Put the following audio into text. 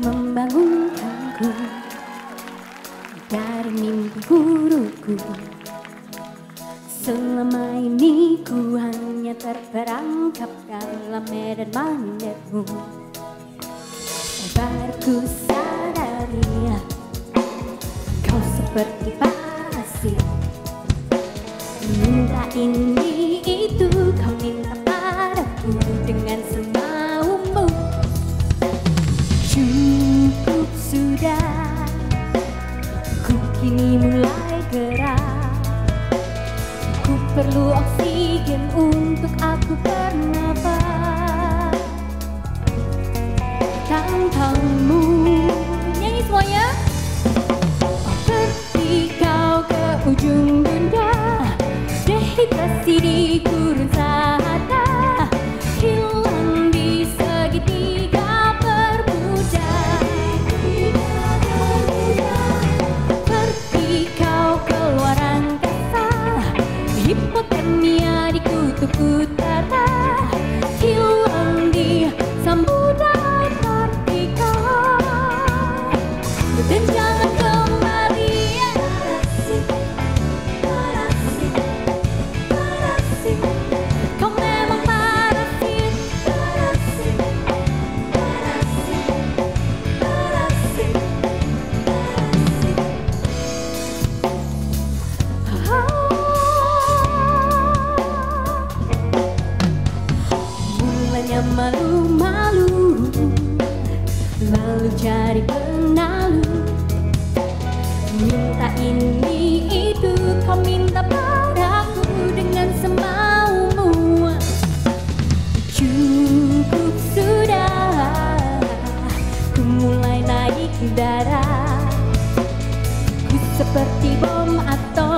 membangunkanku dari mimpi burukku. Selama ini ku hanya terperangkap dalam medan magnetmu Baru ku sadari kau seperti pasir. Minta ini Ku kini mulai gerak. Ku perlu oksigen untuk aku bernafas Tanpamu Nyanyi semuanya. Pergi kau ke ujung dunia Dehidrasi di Hipotermia di kutub utara Hilang di samudra Antartika Dan jangan malu-malu Lalu cari penalu Minta ini itu Kau minta padaku dengan semaumu. Cukup sudah Ku mulai naik darah Ku seperti bom atom